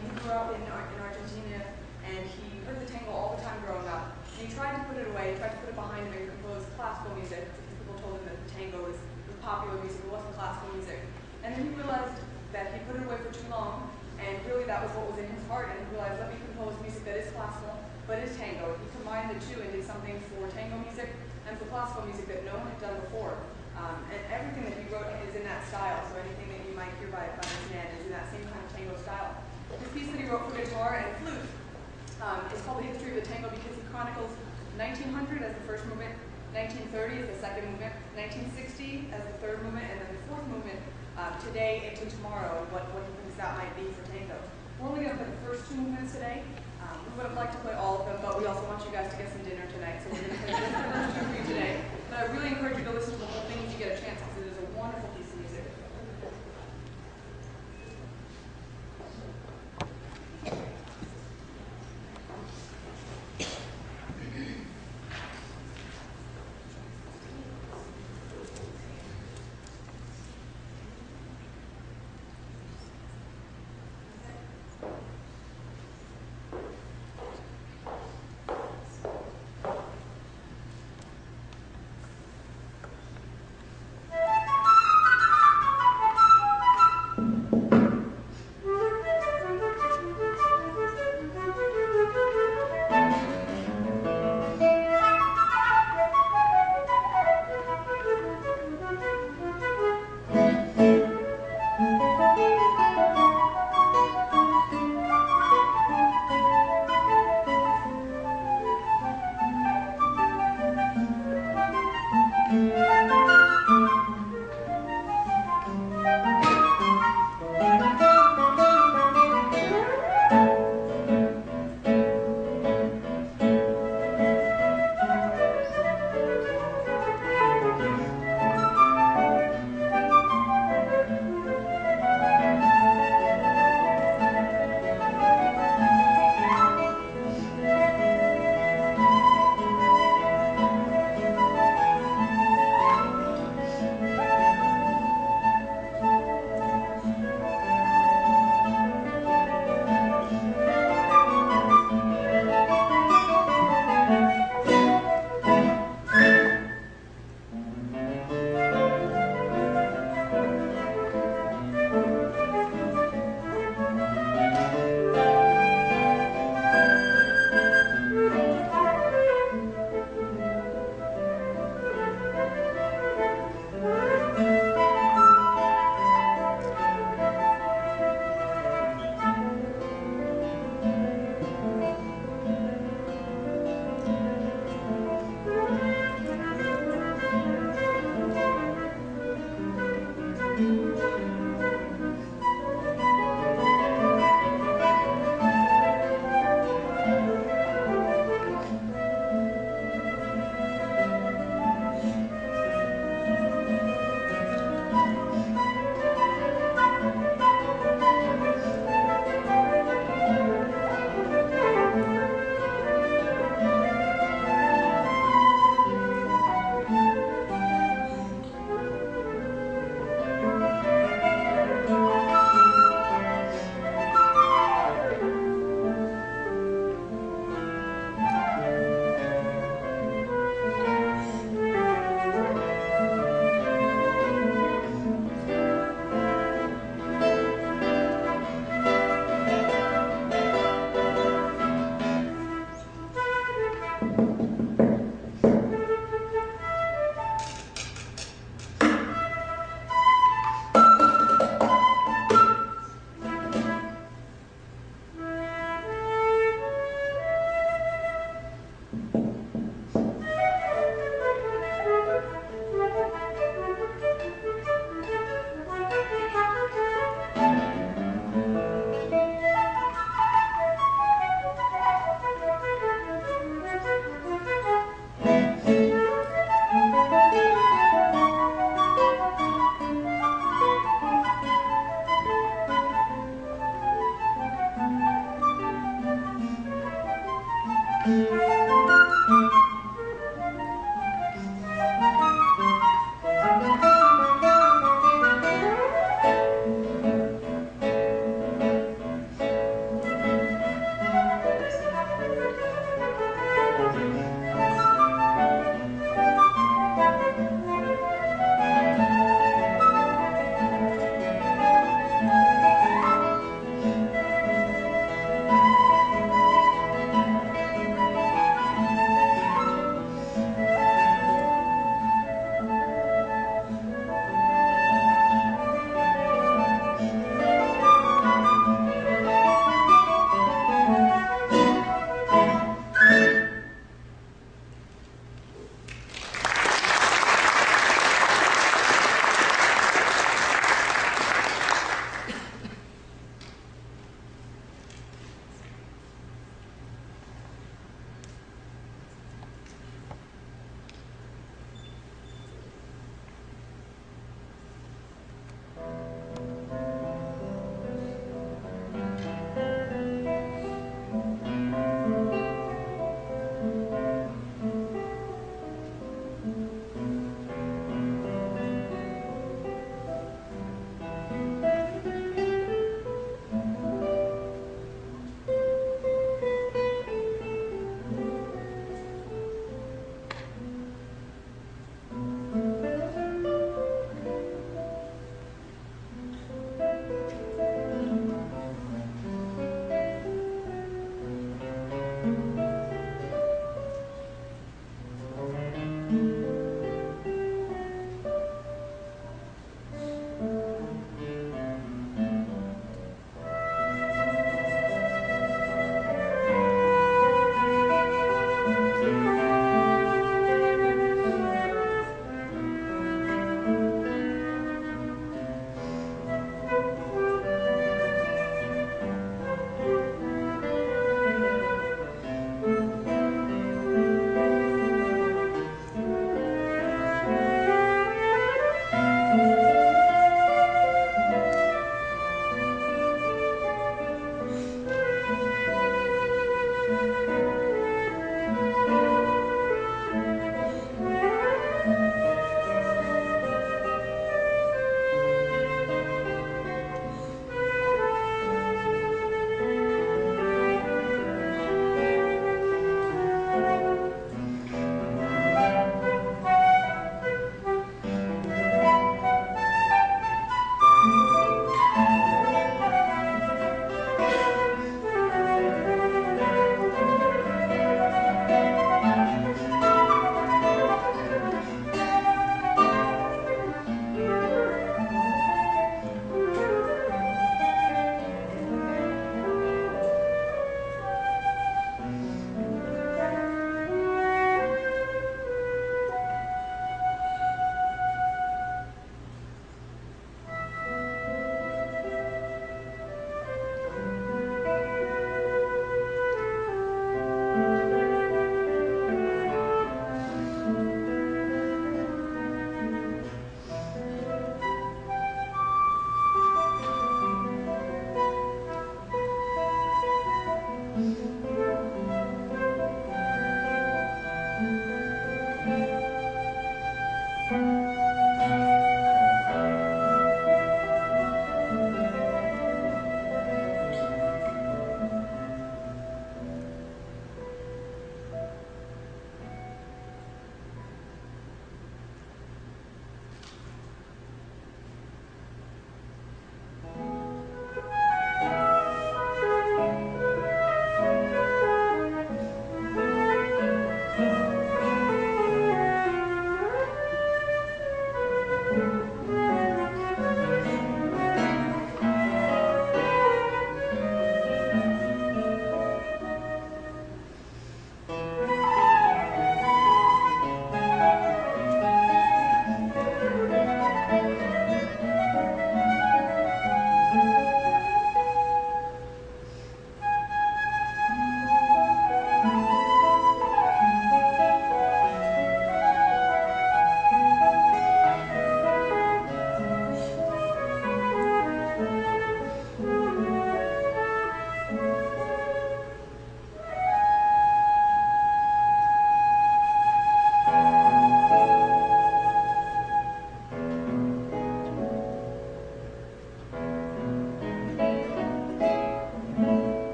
he grew up in, in Argentina, and he heard the tango all the time growing up. And he tried to put it away, he tried to put it behind him and compose classical music, because people told him that the tango was, was popular music, it wasn't classical music. And then he realized that he put it away for too long, and really that was what was in his heart, and he realized, let me compose music that is classical, but is tango. He combined the two and did something for tango music and for classical music that no one had done before. Um, and everything that he wrote is in that style. wrote for guitar and flute. Um, it's called The History of the Tango because he chronicles 1900 as the first movement, 1930 as the second movement, 1960 as the third movement, and then the fourth movement uh, today into tomorrow, what, what he thinks that might be for tango. We're only going to play the first two movements today. Um, we would have liked to play all of them, but we also want you guys to get some dinner tonight, so we're going to play just the first two for you today. But I really encourage you to listen to